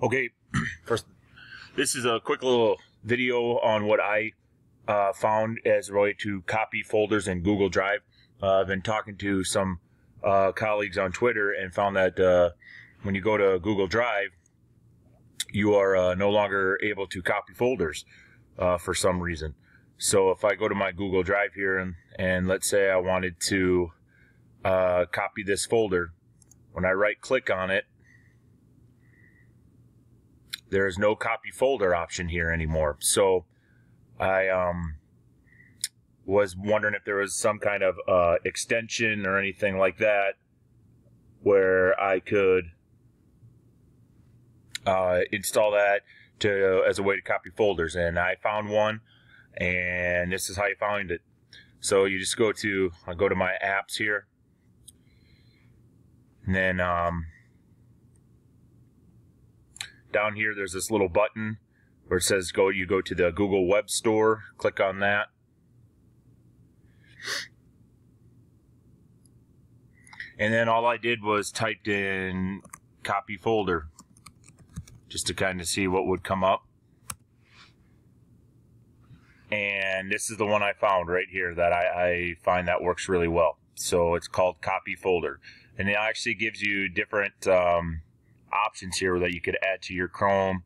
Okay, first, this is a quick little video on what I uh, found as related to copy folders in Google Drive. Uh, I've been talking to some uh, colleagues on Twitter and found that uh, when you go to Google Drive, you are uh, no longer able to copy folders uh, for some reason. So if I go to my Google Drive here and, and let's say I wanted to copy this folder, when I right click on it, there is no copy folder option here anymore. So I um, was wondering if there was some kind of uh, extension or anything like that where I could uh, install that to as a way to copy folders. And I found one, and this is how you find it. So you just go to I go to my apps here, and then um, down here there's this little button where it says go you go to the Google Web Store click on that. And then all I did was typed in copy folder just to kind of see what would come up. And this is the one I found right here that I, I find that works really well. So it's called copy folder. And it actually gives you different um, options here that you could add to your Chrome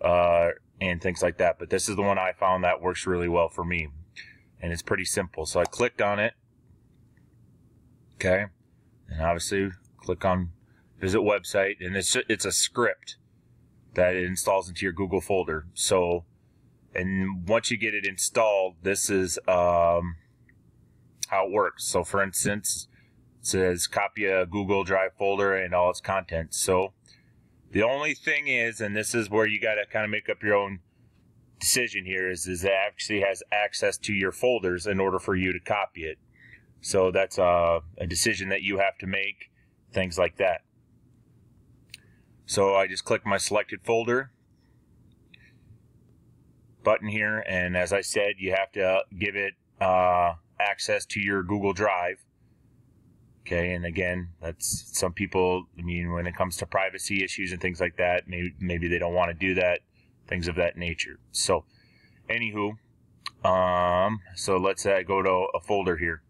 uh, and things like that. But this is the one I found that works really well for me. And it's pretty simple. So I clicked on it. Okay. And obviously click on visit website and it's it's a script that it installs into your Google folder. So and once you get it installed, this is um, how it works. So for instance, it says copy a Google Drive folder and all its contents. So the only thing is, and this is where you got to kind of make up your own decision here, is, is it actually has access to your folders in order for you to copy it. So that's a, a decision that you have to make, things like that. So I just click my selected folder button here, and as I said, you have to give it uh, access to your Google Drive. Okay, and again, that's some people. I mean, when it comes to privacy issues and things like that, maybe maybe they don't want to do that, things of that nature. So, anywho, um, so let's say I go to a folder here,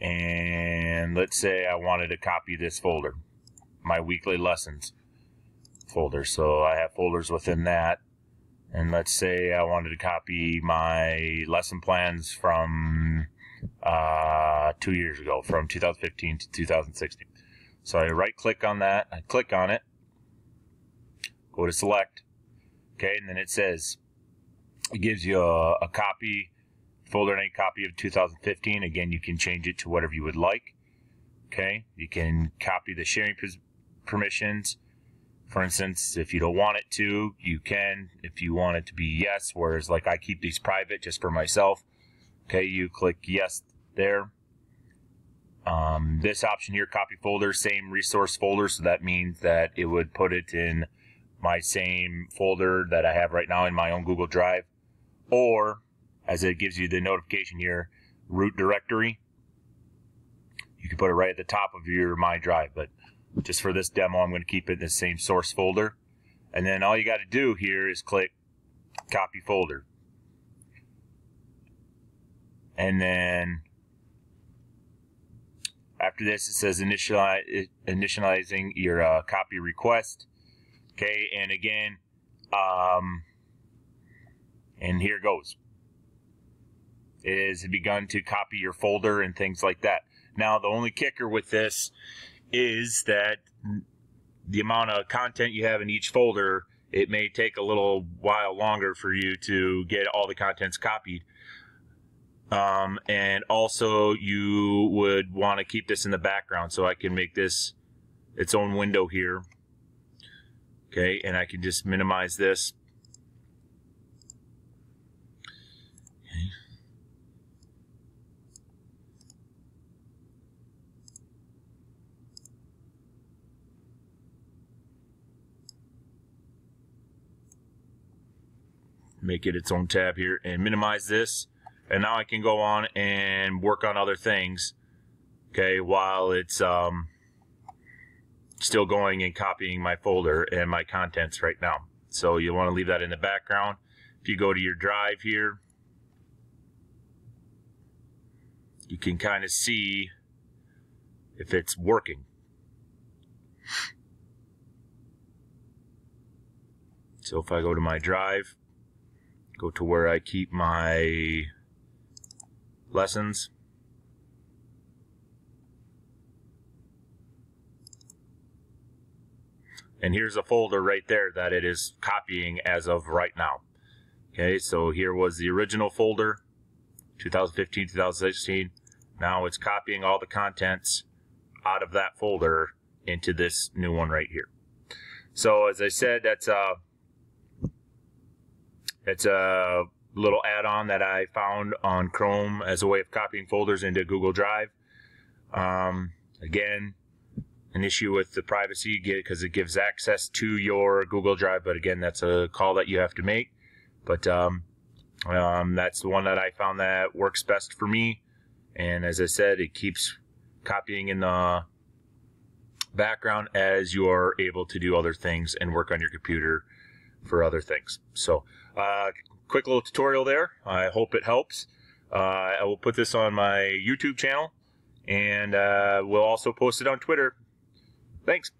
and let's say I wanted to copy this folder, my weekly lessons folder. So I have folders within that, and let's say I wanted to copy my lesson plans from uh, two years ago from 2015 to 2016. So I right click on that, I click on it, go to select, okay, and then it says, it gives you a, a copy, folder name copy of 2015. Again, you can change it to whatever you would like, okay. You can copy the sharing permissions. For instance, if you don't want it to, you can. If you want it to be yes, whereas like I keep these private just for myself. Okay, you click yes there. Um, this option here, copy folder, same resource folder. So that means that it would put it in my same folder that I have right now in my own Google Drive. Or, as it gives you the notification here, root directory. You can put it right at the top of your My Drive. But just for this demo, I'm going to keep it in the same source folder. And then all you got to do here is click copy folder and then after this it says initialize, initializing your uh, copy request. Okay and again um, and here goes. It has begun to copy your folder and things like that. Now the only kicker with this is that the amount of content you have in each folder it may take a little while longer for you to get all the contents copied um, and also you would want to keep this in the background so I can make this its own window here. Okay, and I can just minimize this. Okay. Make it its own tab here and minimize this and now I can go on and work on other things. Okay, while it's um, still going and copying my folder and my contents right now. So you want to leave that in the background. If you go to your drive here, you can kind of see if it's working. So if I go to my drive, go to where I keep my lessons, and here's a folder right there that it is copying as of right now. Okay, so here was the original folder, 2015, 2016. Now it's copying all the contents out of that folder into this new one right here. So as I said, that's a it's a little add-on that I found on Chrome as a way of copying folders into Google Drive. Um, again, an issue with the privacy because it gives access to your Google Drive, but again, that's a call that you have to make. But um, um, that's the one that I found that works best for me. And as I said, it keeps copying in the background as you are able to do other things and work on your computer for other things. So, uh, quick little tutorial there. I hope it helps. Uh, I will put this on my YouTube channel and uh, we'll also post it on Twitter. Thanks.